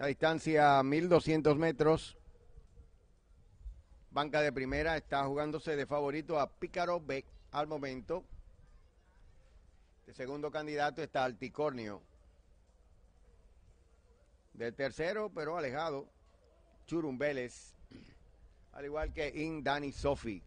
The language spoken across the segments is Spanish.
A distancia 1200 metros. Banca de primera está jugándose de favorito a Pícaro Beck al momento. El segundo candidato está Alticornio. De tercero, pero alejado, Churumbeles. Al igual que In Dani Sofi.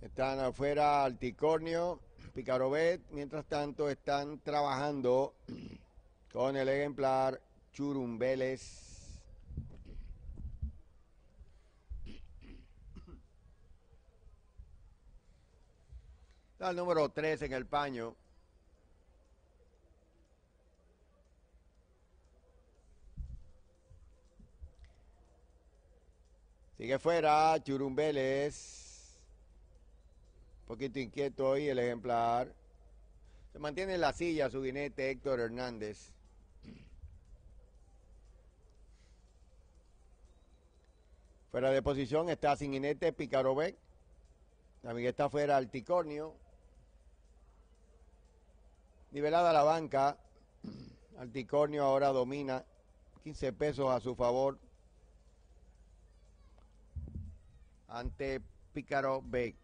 Están afuera Alticornio, Picarobet. Mientras tanto, están trabajando con el ejemplar Churumbeles. Está el número 3 en el paño. Sigue fuera Churumbeles. Poquito inquieto hoy el ejemplar. Se mantiene en la silla su guinete Héctor Hernández. Fuera de posición está sin guinete Picarobé. También está fuera Alticornio. Nivelada la banca. Alticornio ahora domina. 15 pesos a su favor. Ante Pícaro Beck.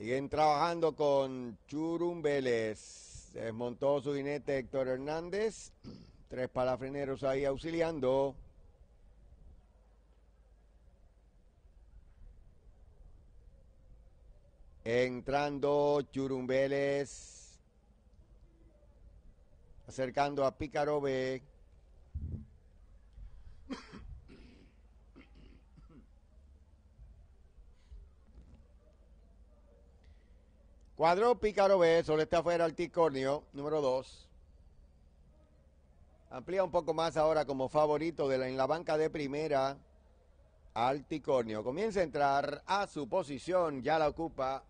Siguen trabajando con Churumbeles. Desmontó su jinete Héctor Hernández. Tres palafreneros ahí auxiliando. Entrando Churumbeles. Acercando a Pícaro Cuadro Pícaro B, solo está afuera Alticornio, número 2. Amplía un poco más ahora como favorito en la banca de primera. Alticornio comienza a entrar a su posición, ya la ocupa.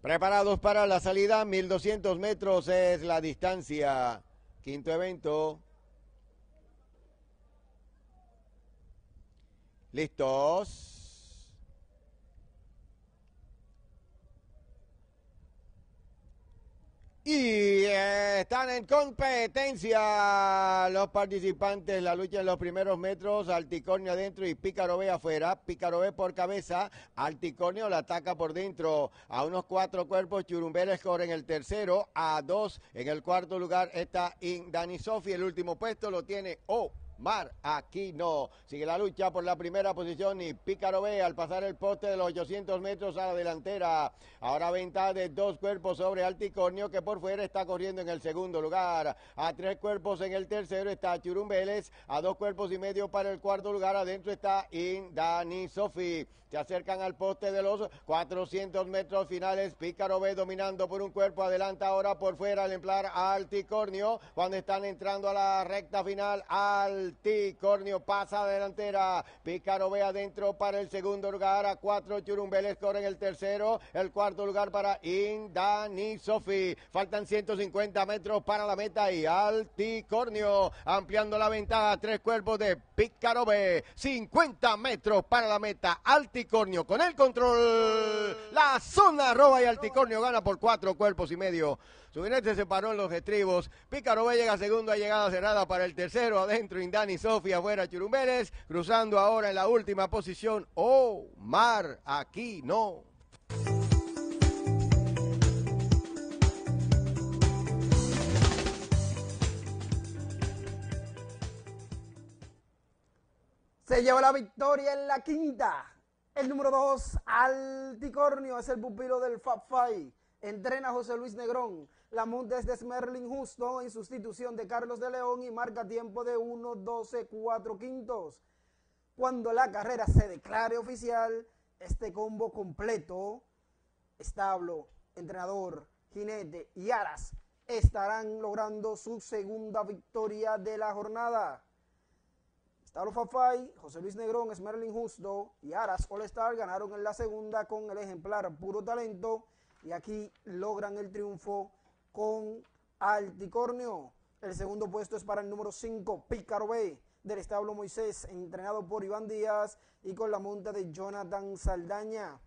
Preparados para la salida, 1200 metros es la distancia. Quinto evento. Listos. Y eh, están en competencia los participantes. La lucha en los primeros metros. Alticornio adentro y Pícaro B afuera. Pícaro B por cabeza. Alticornio la ataca por dentro. A unos cuatro cuerpos. Churumbeles corre en el tercero. A dos en el cuarto lugar está Dani Sofi. El último puesto lo tiene O. Mar Aquino. Sigue la lucha por la primera posición y Pícaro B al pasar el poste de los 800 metros a la delantera. Ahora venta de dos cuerpos sobre Alticornio que por fuera está corriendo en el segundo lugar. A tres cuerpos en el tercero está Churumbeles. A dos cuerpos y medio para el cuarto lugar. Adentro está Indani Sofi. Se acercan al poste de los 400 metros finales. Pícaro B dominando por un cuerpo. Adelanta ahora por fuera el ejemplar Alticornio. Cuando están entrando a la recta final al Alticornio pasa a delantera. Pícaro ve adentro para el segundo lugar. A cuatro Churumbeles corre en el tercero. El cuarto lugar para Indani Sofi. Faltan 150 metros para la meta y Alticornio ampliando la ventaja. Tres cuerpos de Pícaro B. 50 metros para la meta. Alticornio con el control. La zona roba y Alticornio gana por cuatro cuerpos y medio. Su jinete se paró en los estribos. Pícaro B llega segundo, ha llegado cerrada para el tercero. Adentro Indani Sofía, afuera Churumbeles. Cruzando ahora en la última posición. Oh, Mar, aquí no. Se lleva la victoria en la quinta. El número dos, Alticornio, es el pupilo del Fab Five. Entrena José Luis Negrón. La monta es de Smerling Justo en sustitución de Carlos de León y marca tiempo de 1.12.4 quintos. Cuando la carrera se declare oficial, este combo completo, establo, entrenador, jinete y aras estarán logrando su segunda victoria de la jornada. Establo Fafay, José Luis Negrón, Smerling Justo y Aras All Star ganaron en la segunda con el ejemplar Puro Talento y aquí logran el triunfo con Alticornio. El segundo puesto es para el número 5, Pícaro B. del establo Moisés, entrenado por Iván Díaz y con la monta de Jonathan Saldaña.